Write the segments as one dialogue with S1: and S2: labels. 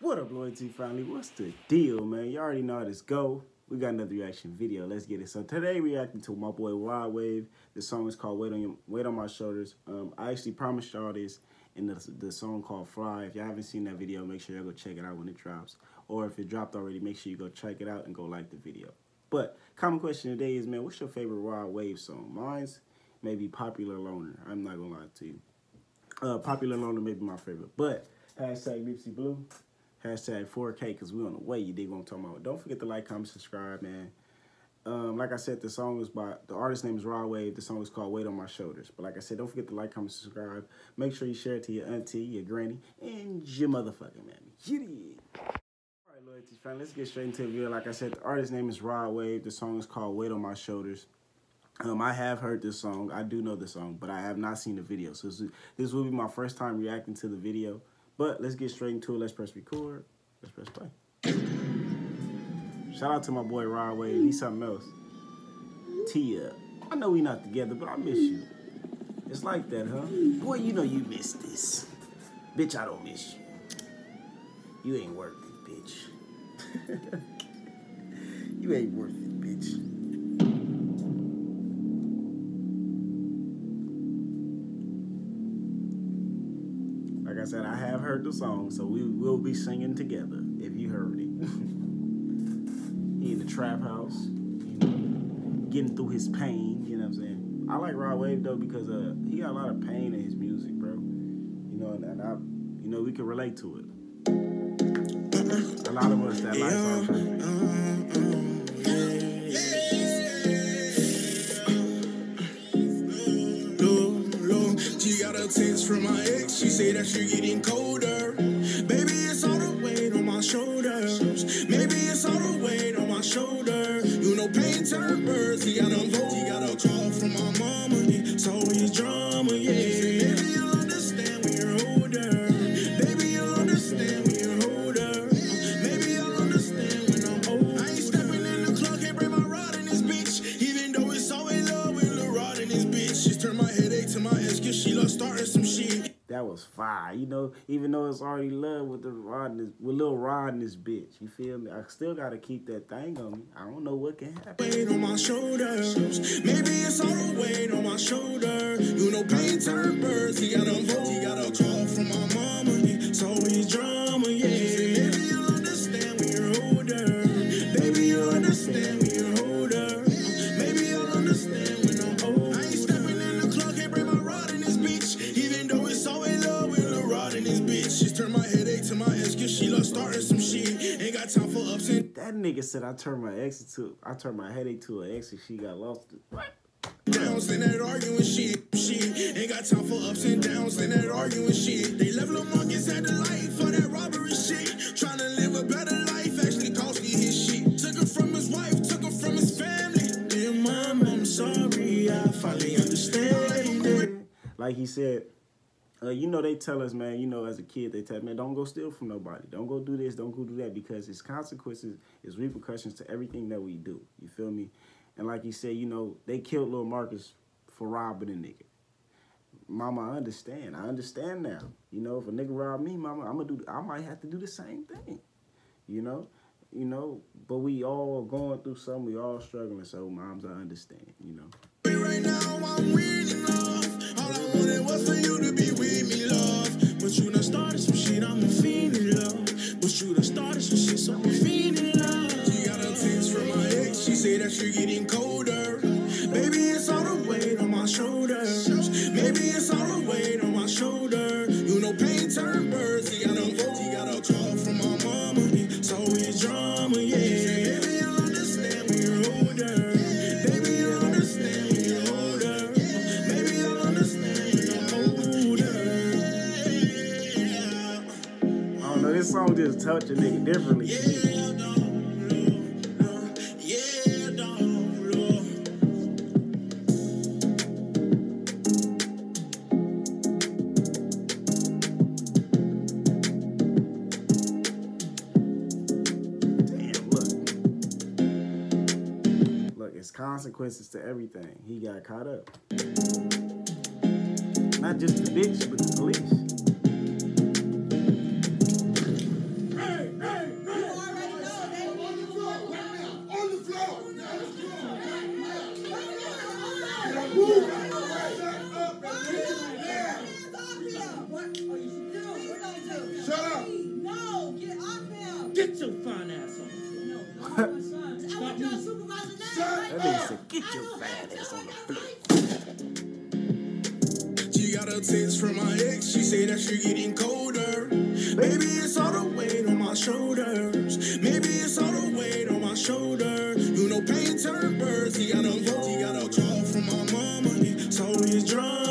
S1: What up, Loyalty Family? What's the deal, man? You already know how this go. We got another reaction video. Let's get it. So today, reacting to my boy Rod Wave. The song is called "Weight on Your, Weight on My Shoulders." Um, I actually promised y'all this in the, the song called "Fly." If y'all haven't seen that video, make sure y'all go check it out when it drops. Or if it dropped already, make sure you go check it out and go like the video. But common question today is, man, what's your favorite Rod Wave song? Mine's maybe "Popular Loner." I'm not gonna lie to you. Uh, "Popular Loner" may be my favorite, but hashtag Nipsey Blue. Hashtag 4K because we on the way. You dig what I'm talking about. Don't forget to like, comment, subscribe, man. Um, like I said, the song is by the artist name is Rod Wave. The song is called "Weight on My Shoulders." But like I said, don't forget to like, comment, subscribe. Make sure you share it to your auntie, your granny, and your motherfucking mammy. All right, loyalty fan. Let's get straight into the video. Like I said, the artist name is Rod Wave. The song is called "Weight on My Shoulders." Um, I have heard this song. I do know the song, but I have not seen the video. So this, this will be my first time reacting to the video. But let's get straight into it. Let's press record. Let's press play. Shout out to my boy Rod. He's something else. Tia. I know we not together, but I miss you. It's like that, huh? Boy, you know you miss this. Bitch, I don't miss you. You ain't worth it, bitch. you ain't worth it, bitch. I said, I have heard the song, so we will be singing together if you heard it. he in the trap house, you know, getting through his pain, you know what I'm saying? I like Rod Wave though because uh he got a lot of pain in his music, bro. You know, and, and I you know, we can relate to it. A lot of us that like
S2: said that you're getting colder. Baby, it's all the weight on my shoulders. Maybe it's all the weight on my shoulder. You know, pain turn birds. He got a vote. He got a call from my mama. It's always drama, yeah. Baby, you'll understand when you're older. Baby, you'll understand when you're older. Maybe you'll understand when I'm older. I ain't stepping in the club, can't bring my rod in this bitch. Even though it's so in love with Lil Rod in this bitch.
S1: That was fire. You know, even though it's already love with the rod with little rod this bitch. You feel me? I still gotta keep that thing on me. I don't know what can happen.
S2: weight on my shoulders. Maybe it's all the weight on my shoulder. You know, pain turn birds. He got a he got a call from my mama. It's always drama, yeah. Starting some shit. Ain't got time for ups and
S1: That nigga said I turned my ex to I turned my headache to an ex and she got lost. What?
S2: downs, then that arguing shit, shit. Ain't got time for ups and downs, then that arguing shit. They left little monkeys at the light for that robbery shit. Trying to live a better life, actually cost me his shit. Took her from his wife, took her from his family. Dear mom, I'm sorry, I finally understand.
S1: Like he said, uh, you know they tell us, man. You know, as a kid, they tell man, don't go steal from nobody. Don't go do this. Don't go do that because it's consequences, it's repercussions to everything that we do. You feel me? And like you said, you know, they killed little Marcus for robbing a nigga. Mama, I understand. I understand now. You know, if a nigga rob me, mama, I'm gonna do. I might have to do the same thing. You know, you know. But we all going through something. We all struggling. So, moms, I understand. You know.
S2: Right now, But you done started some shit, I'm a fiend in love. But you done started some shit, so I'm a fiend in love. She got a text from my ex, she said that you're getting colder.
S1: Don't know. This song just touch a nigga differently.
S2: Yeah, dog, Lord. Yeah, Lord.
S1: Damn, look. Look, it's consequences to everything. He got caught up. Not just the bitch, but the police.
S2: Shut up.
S3: No, get off him.
S4: Get your fine ass on the floor.
S3: No, don't hurt. I want y'all supervisor now.
S2: Shut
S3: right
S1: That
S3: now.
S1: nigga said, get
S3: I
S1: your
S3: know
S1: fat ass on the floor.
S2: She got a text from my ex. She say that she getting colder. Maybe it's all the weight on my shoulders. Maybe it's all the weight on my shoulder. You know, pain turn birds. He got a vote. He got a call from my mama. It's always drama,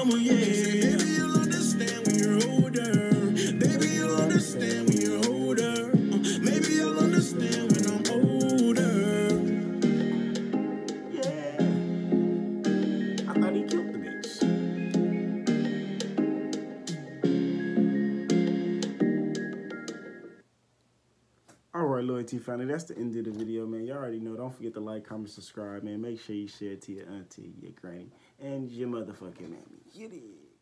S1: loyalty family, that's the end of the video, man. Y'all already know. Don't forget to like, comment, subscribe, man. Make sure you share it to your auntie, your granny, and your motherfucking mammy. Get it.